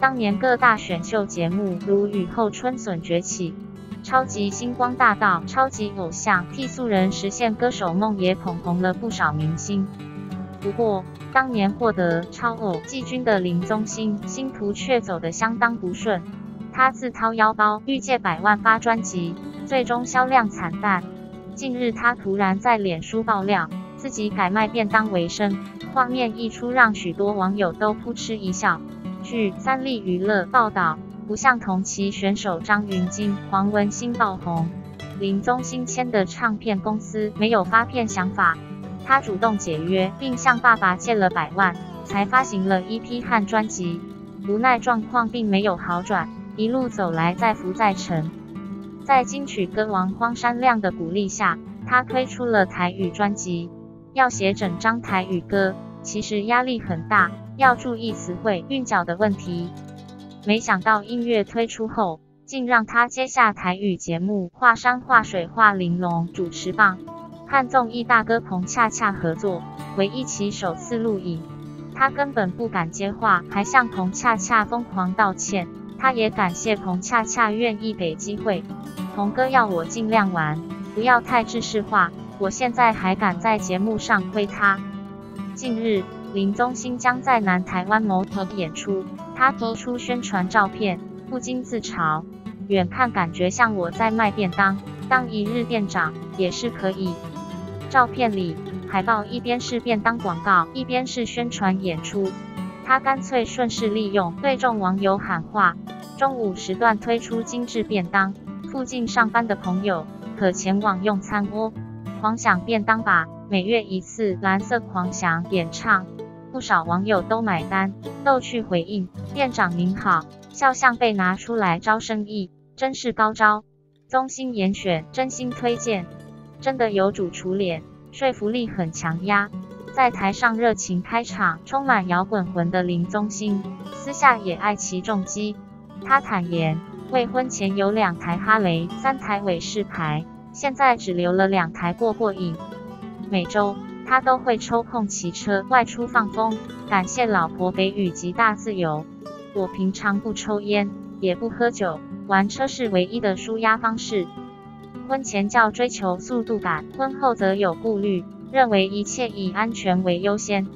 当年各大选秀节目如雨后春笋崛起，超级星光大道、超级偶像替素人实现歌手梦，也捧红了不少明星。不过，当年获得超偶季军的林宗兴，星途却走得相当不顺。他自掏腰包预借百万发专辑，最终销量惨淡。近日，他突然在脸书爆料，自己改卖便当为生，画面一出，让许多网友都扑哧一笑。据三立娱乐报道，不像同期选手张芸京、黄文兴爆红，林宗新签的唱片公司没有发片想法，他主动解约，并向爸爸借了百万，才发行了 EP 和专辑。无奈状况并没有好转，一路走来再浮再沉。在金曲歌王荒山亮的鼓励下，他推出了台语专辑，要写整张台语歌，其实压力很大。要注意词汇韵脚的问题。没想到音乐推出后，竟让他接下台语节目《画山画水画玲珑》主持棒，和综艺大哥彭恰恰合作，为一起首次录影。他根本不敢接话，还向彭恰恰疯狂道歉。他也感谢彭恰恰愿意给机会。彭哥要我尽量玩，不要太制式化。我现在还敢在节目上推他。近日。林宗新将在南台湾某 p 演出，他提出宣传照片，不禁自嘲，远看感觉像我在卖便当，当一日店长也是可以。照片里海报一边是便当广告，一边是宣传演出，他干脆顺势利用，对众网友喊话：中午时段推出精致便当，附近上班的朋友可前往用餐哦，狂想便当吧，每月一次，蓝色狂想演唱。不少网友都买单，逗趣回应：“店长您好，肖像被拿出来招生意，真是高招。宗心严选，真心推荐，真的有主厨脸，说服力很强呀。”在台上热情开场，充满摇滚魂的林宗心，私下也爱骑重机。他坦言，未婚前有两台哈雷，三台伟士牌，现在只留了两台过过瘾。每周。他都会抽空骑车外出放风，感谢老婆给予极大自由。我平常不抽烟，也不喝酒，玩车是唯一的舒压方式。婚前较追求速度感，婚后则有顾虑，认为一切以安全为优先。